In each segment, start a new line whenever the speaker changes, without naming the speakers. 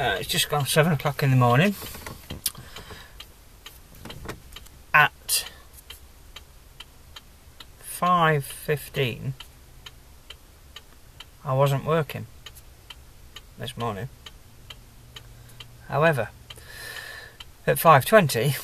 Uh, it's just gone seven o'clock in the morning. At five fifteen, I wasn't working this morning. However, at five twenty,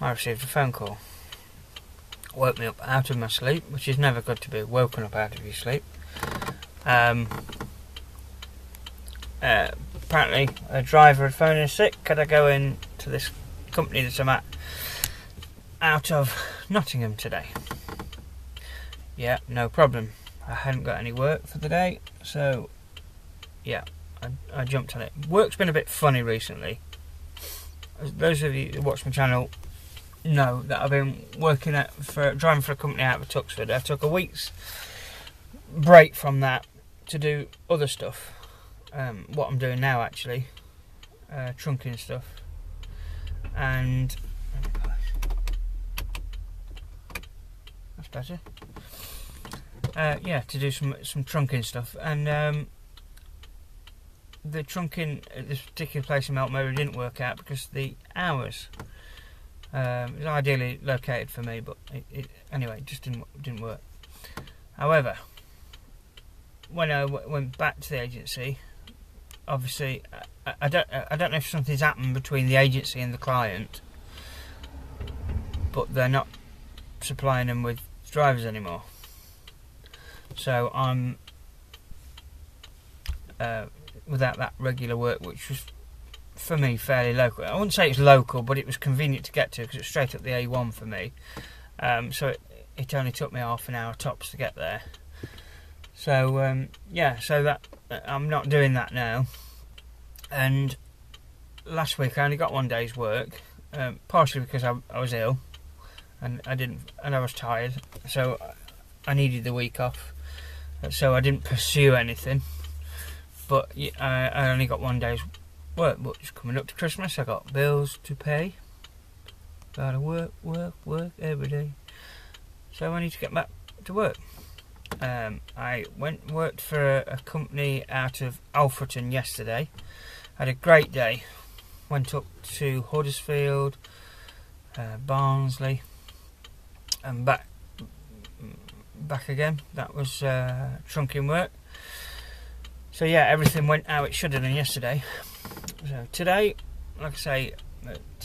I received a phone call. Woke me up out of my sleep, which is never good to be woken up out of your sleep. Um, uh, apparently, a driver had phoned in sick. Could I go in to this company that I'm at out of Nottingham today? Yeah, no problem. I hadn't got any work for the day, so yeah, I, I jumped on it. Work's been a bit funny recently. As those of you who watch my channel know that I've been working at for driving for a company out of Tuxford. I took a week's break from that to do other stuff. Um, what I'm doing now, actually, uh, trunking stuff, and that's better. Uh, yeah, to do some some trunking stuff, and um, the trunking at this particular place in Meltmere didn't work out because the hours. Um, was ideally located for me, but it, it, anyway, it just didn't didn't work. However, when I went back to the agency, obviously, I, I, don't I don't know if something's happened between the agency and the client, but they're not supplying them with drivers anymore. So I'm uh, without that regular work, which was for me fairly local. I wouldn't say it's local, but it was convenient to get to because it's straight up the A1 for me. Um, so it, it only took me half an hour tops to get there. So um, yeah, so that Uh, I'm not doing that now. And last week I only got one day's work, um, partially because I, I was ill and I didn't, and I was tired, so uh, I needed the week off. Uh, so I didn't pursue anything. But I, I only got one day's work. But it's coming up to Christmas. I got bills to pay. Gotta work, work, work every day. So I need to get back to work. Um, I went worked for a, a, company out of Alfreton yesterday. Had a great day. Went up to Huddersfield, uh, Barnsley, and back back again. That was uh, trunking work. So yeah, everything went how it should have done yesterday. So today, like I say,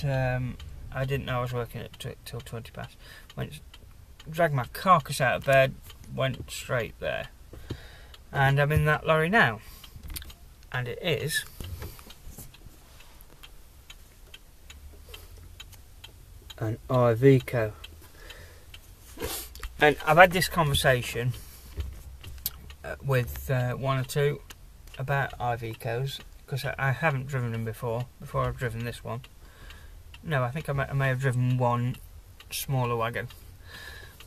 um, I didn't know I was working at till twenty past. Went dragged my carcass out of bed, went straight there, and I'm in that lorry now, and it is. An Iveco. And I've had this conversation uh, with uh, one or two about Ivecos because I, I, haven't driven them before. Before I've driven this one. No, I think I may, I may have driven one smaller wagon.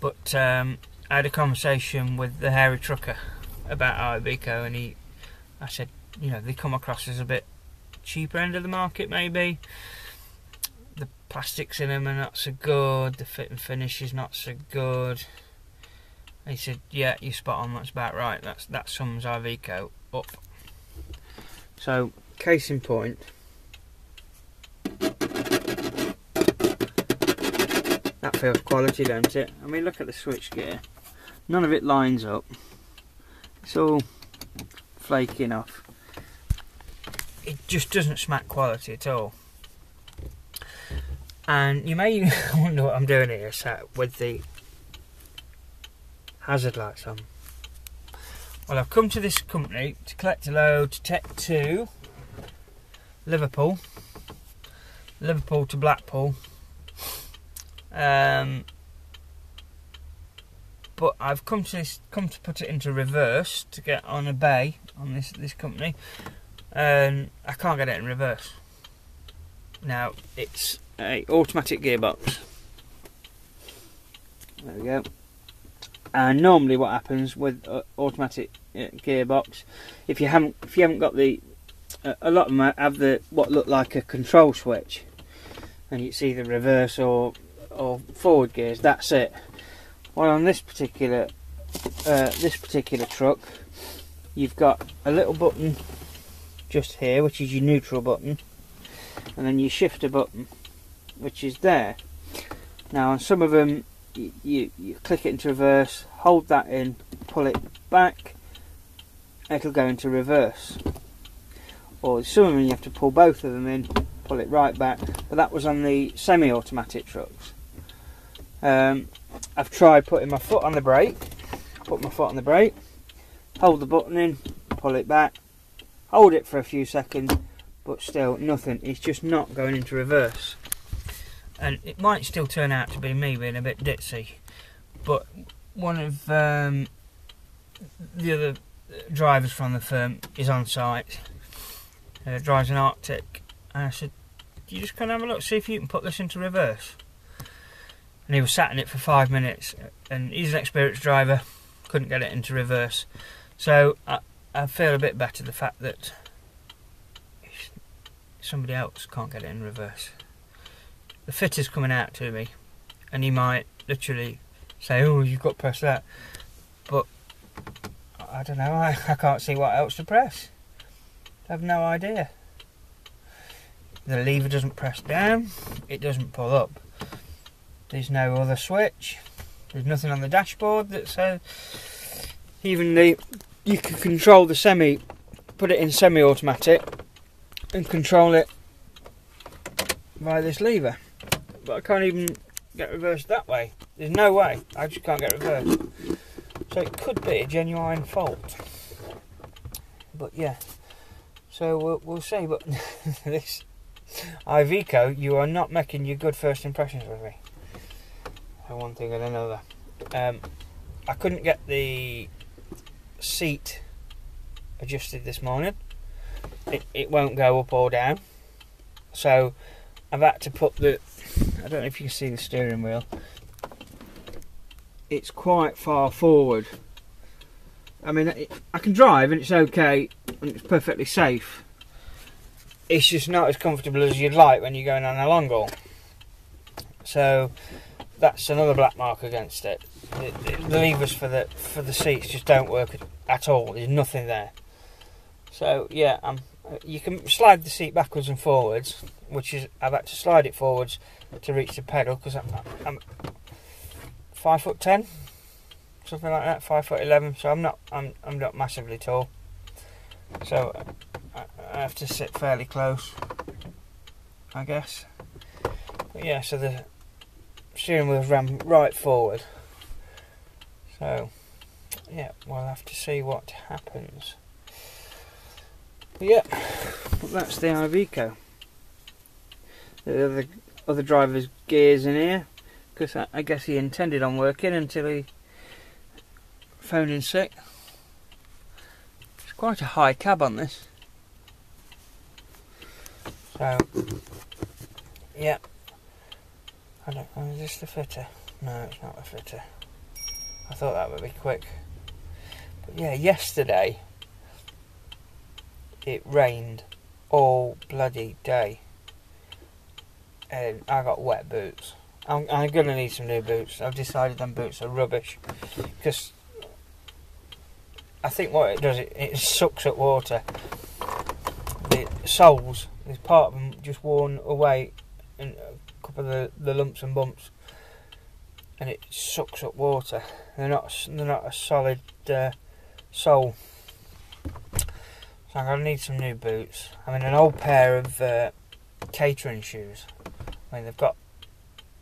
But um, I had a conversation with the hairy trucker about Iveco, and he, I said, you know, they come across as a bit cheaper end of the market, maybe. The plastics in them are not so good. The fit and finish is not so good. he said, "Yeah, you're spot on. That's about right. That's that sums Iveco up." So, case in point, that feels quality, don't it? I mean, look at the switch gear. None of it lines up. It's all flaking off. It just doesn't smack quality at all. And you may wonder what I'm doing here, sat with the hazard lights on. Well, I've come to this company to collect a load to take to Liverpool, Liverpool to Blackpool. Um, but I've come to this, come to put it into reverse to get on a bay on this this company, and I can't get it in reverse. Now it's a automatic gearbox. There we go. And normally, what happens with uh, automatic uh, gearbox, if you haven't if you haven't got the uh, a lot of them have the what look like a control switch, and it's either reverse or or forward gears. That's it. Well, on this particular uh, this particular truck, you've got a little button just here, which is your neutral button, and then your shifter button, which is there. Now, on some of them, you, you, you click it into reverse, hold that in, pull it back, it'll go into reverse. Or some of them you have to pull both of them in, pull it right back. But that was on the semi-automatic trucks. Um, I've tried putting my foot on the brake, put my foot on the brake, hold the button in, pull it back, hold it for a few seconds, but still nothing. It's just not going into reverse. And it might still turn out to be me being a bit ditzy, but one of um, the other drivers from the firm is on site, uh, drives an artic, and I said, "You just come and have a look, see if you can put this into reverse." And he was sat in it for five minutes, and he's an experienced driver, couldn't get it into reverse. So I, I feel a bit better the fact that somebody else can't get it in reverse. The fitter's coming out to me, and he might literally say, "Oh, you've got to press that," but I don't know. I, I can't see what else to press. I have no idea. The lever doesn't press down. It doesn't pull up. There's no other switch. There's nothing on the dashboard that says. Even the you can control the semi, put it in semi-automatic, and control it by this lever. But I can't even get reversed that way. There's no way. I just can't get reversed. So it could be a genuine fault. But yeah. So we'll, we'll see. But this Iveco, you are not making your good first impressions with me. For one thing and another. Um, I couldn't get the seat adjusted this morning. It, it won't go up or down. So I've had to put the. I don't know if you can see the steering wheel. It's quite far forward. I mean, it, I can drive and it's okay and it's perfectly safe. It's just not as comfortable as you'd like when you're going on a long haul. So that's another black mark against it. The, the levers for the for the seats just don't work at all. There's nothing there. So yeah, um, you can slide the seat backwards and forwards, which is I've had to slide it forwards to reach the pedal because I'm, I'm five foot ten, something like that, five foot eleven. So I'm not I'm I'm not massively tall. So I, I have to sit fairly close, I guess. But yeah, so the steering wheel's ran right forward. So yeah, we'll have to see what happens. But yeah, that's the Iveco. The other other driver's gears in here because I, I, guess he intended on working until he phoned in sick. It's quite a high cab on this. So, yeah. I don't know, is this the fitter? No, it's not the fitter. I thought that would be quick. But yeah, yesterday it rained all bloody day. And I got wet boots. I'm, I'm gonna need some new boots. I've decided them boots are rubbish because I think what it does it, it sucks up water. The soles, there's part of them just worn away, and couple of the, the lumps and bumps, and it sucks up water. They're not they're not a solid uh, sole. So I'm gonna need some new boots. I mean, an old pair of uh, catering shoes. I mean, they've got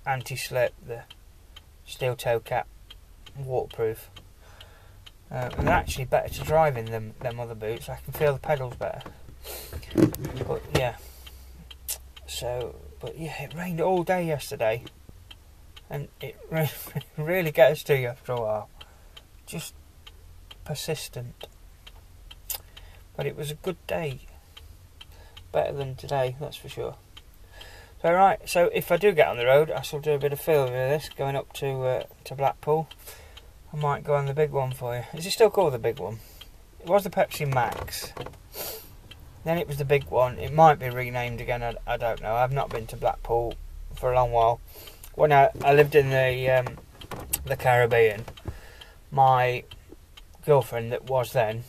anti-slip, the steel toe cap, waterproof. Uh, and they're actually better to drive in than them other boots. I can feel the pedals better. But yeah. So, but yeah, it rained all day yesterday, and it really gets to you after a while. Just persistent. But it was a good day. Better than today, that's for sure. So right, so if I do get on the road, I shall do a bit of filming of this going up to uh, to Blackpool. I might go on the big one for you. Is it still called the big one? It was the Pepsi Max. Then it was the big one. It might be renamed again. I, I don't know. I've not been to Blackpool for a long while. When I, I lived in the um, the Caribbean, my girlfriend that was then,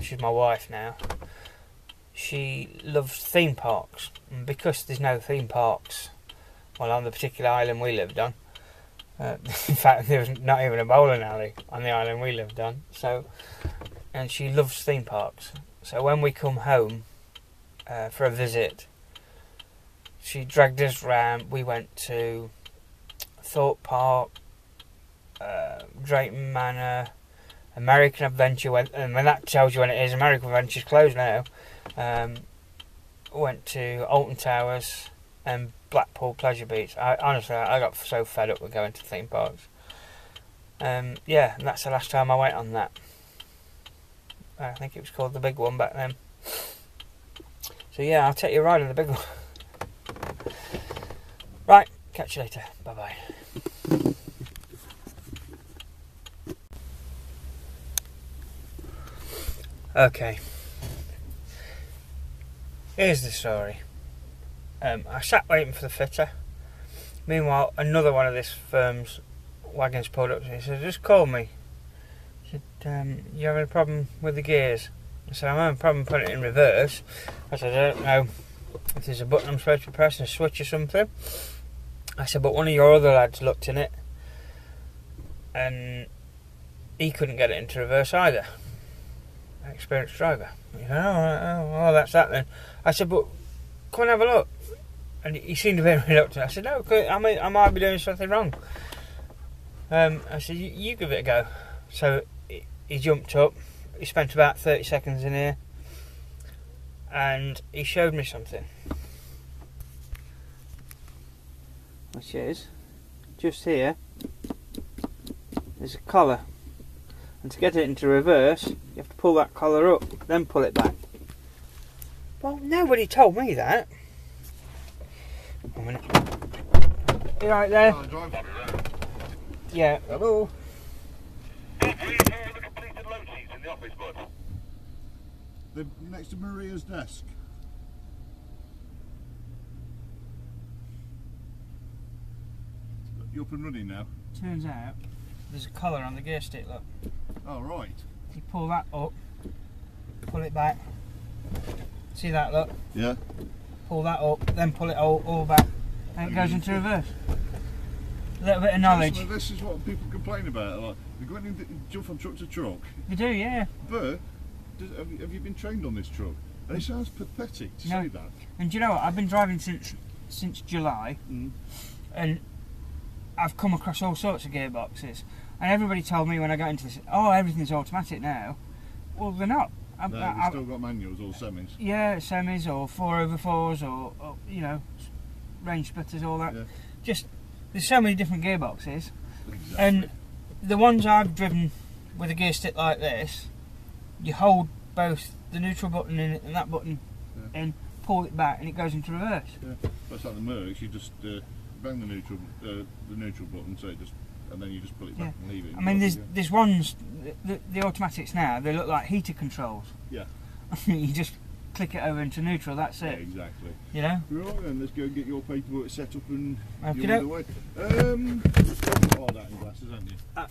she's my wife now. she loves theme parks, and because there's no theme parks, well, on the particular island we lived on. Uh, in fact, there was not even a bowling alley on the island we lived on. So, and she loves theme parks. So when we come home uh, for a visit, she dragged us round. We went to Thorpe Park, uh, Drayton Manor, American Adventure. And when that tells you when it is, American Adventure's closed now. Um, went to Alton Towers and Blackpool Pleasure Beach. I honestly, I got so fed up with going to theme parks. Um, yeah, and that's the last time I went on that. I think it was called the big one back then. So yeah, I'll take you a ride on the big one. right, catch you later. Bye bye. Okay. Here's the story. Um, I sat waiting for the fitter. Meanwhile, another one of this firm's wagons pulled up to me. He said, "Just call me." He said, um, "You having a problem with the gears?" Said, "I'm having a problem putting it in reverse." I said, "I don't know if there's a button I'm supposed to press, a switch or something." I said, "But one of your other lads looked in it, and he couldn't get it into reverse either." Experienced driver. He said, "Oh, oh, that's that then." I said, "But come and have a look." And he seemed a bit reluctant. I said, no, I might, I might be doing something wrong. Um, I said, you, give it a go. So he jumped up. He spent about 30 seconds in here. And he showed me something. Which is, just here, there's a collar. And to get it into reverse, you have to pull that collar up, then pull it back. Well, nobody told me that. One minute. You right oh, there? Yeah.
Hello. They're next to Maria's desk. You up and running now?
Turns out there's a collar on the gear stick, look.
Oh, right.
You pull that up, pull it back. See that, look?
Yeah.
Pull that up, then pull it all, all back. And it goes mm-hmm. into reverse. A little bit of knowledge.
Well, this is what people complain about. Like, they're going to jump from truck to truck.
You do, yeah.
But, does, have, you, have you been trained on this truck? And it sounds pathetic to
No.
say that.
And do you know what? I've been driving since since July,
Mm.
and I've come across all sorts of gearboxes. And everybody told me when I got into this, oh, everything's automatic now. Well, they're not. I,
No,
I-
still got manuals, or semis.
yeah, semis or four over fours or, or you know, range splitters, all that.
Yeah.
Just there's so many different gearboxes,
Exactly.
and the ones I've driven with a gear stick like this, you hold both the neutral button in it and that button
Yeah.
in, pull it back, and it goes into reverse.
Yeah, That's like the Mercs, you just uh, bang the neutral uh, the neutral button, so it just, and then you just pull it back and leave it.
I mean, there's
Yeah.
there's ones the, the automatics now they look like heater controls.
Yeah.
you just click it over into neutral. That's
Yeah,
it.
exactly.
You know.
Right then, let's go and get your paperwork set up and
Okay.
you're on the way. Um, oh, that in glasses, haven't you?
Uh,